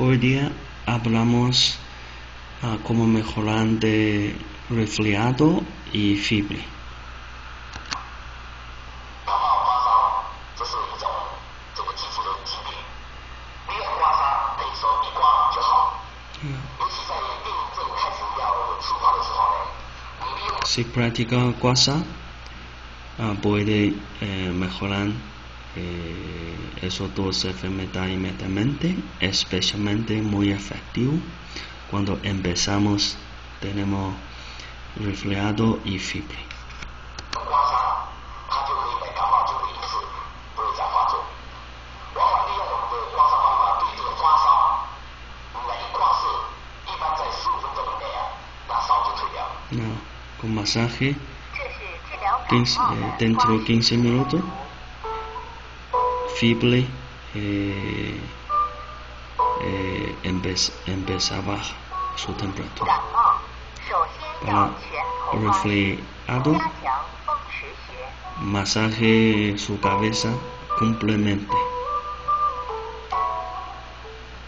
Hoy día hablamos ah, uh, cómo mejorar de resfriado y fiebre. Si practica guasa, uh, puede eh, mejorar eh, esos dos enfermedades inmediatamente, especialmente muy efectivo cuando empezamos tenemos reflejado y fiebre. No, con masaje eh, dentro de 15 minutos fiebre eh, eh, empez, empezaba su temperatura. Para refriado, masaje su cabeza complemente.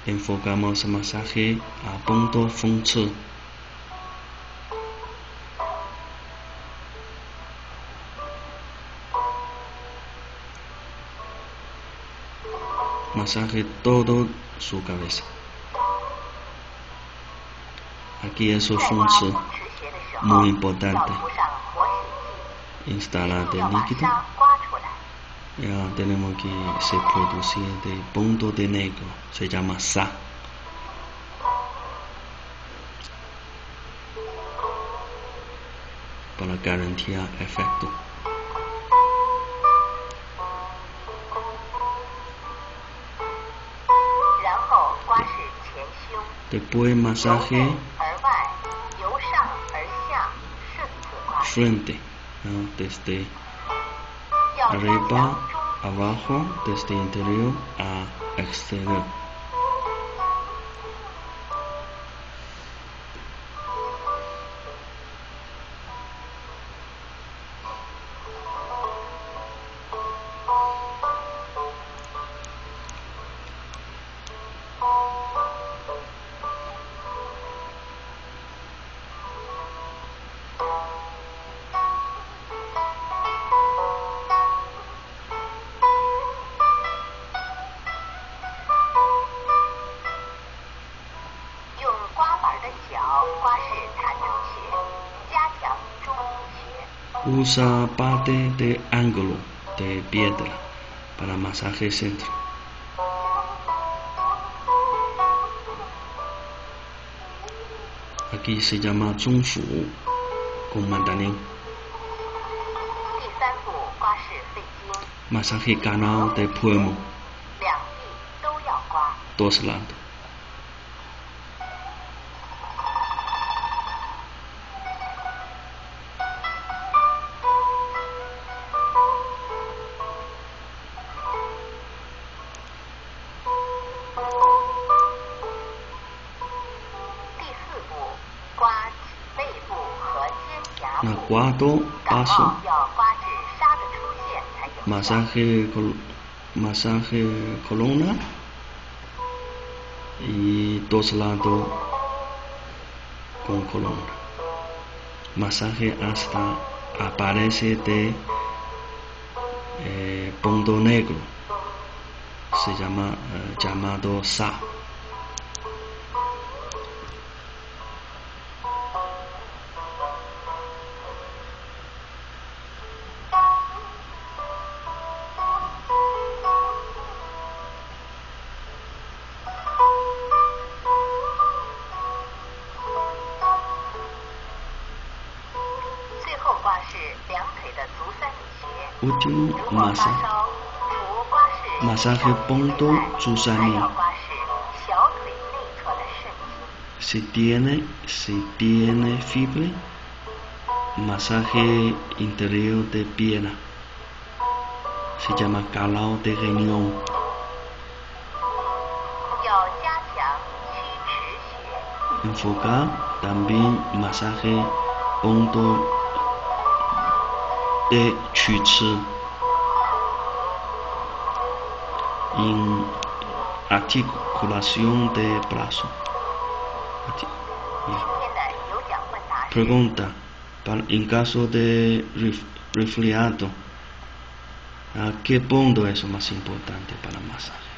Enfocamos masaje a punto función. masaje todo su cabeza. Aquí eso es un muy importante. Instalar el líquido. Ya tenemos que se produce de punto de negro, se llama sa. Para garantizar efecto. Después masaje frente, desde arriba, abajo, desde interior a exterior. Usa parte de ángulo de piedra para masaje centro. Aquí se llama Zhongshu con mandarín. Masaje canal de pulmón. Dos lados. el cuarto paso, masaje, col masaje columna y dos lados con columna. Masaje hasta aparece de eh, punto negro, se llama eh, llamado sa. Último masaje. Masaje punto Susani. Si tiene, si tiene fiebre, masaje interior de pierna. Se llama calao de riñón. Enfocar también masaje punto de 曲池。 en articulación de brazo. Arti- 今 yeah. 天的有奖问答是 Pregunta, para- en caso de ref- resfriado, ¿a qué punto es más importante para el masaje?